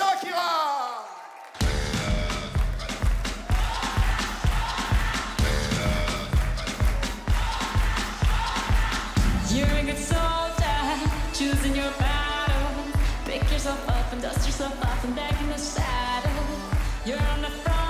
Shakira! You're a good soldier, choosing your battle. Pick yourself up and dust yourself off and back in the saddle. You're on the front.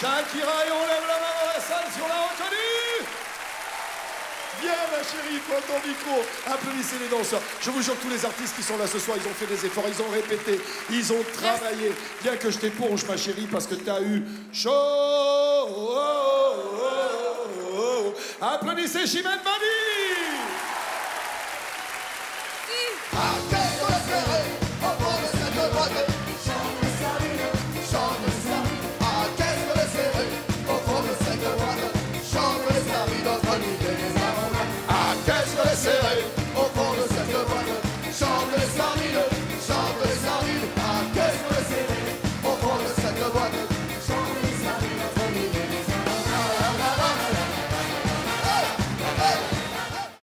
Shakira et on lève la main dans la salle si on l'a reconnue Viens ma chérie, prends ton micro, applaudissez les danseurs. Je vous jure tous les artistes qui sont là ce soir, ils ont fait des efforts, ils ont répété, ils ont travaillé. Bien que je t'éponge ma chérie parce que t'as eu chaud. Applaudissez Chimène Badi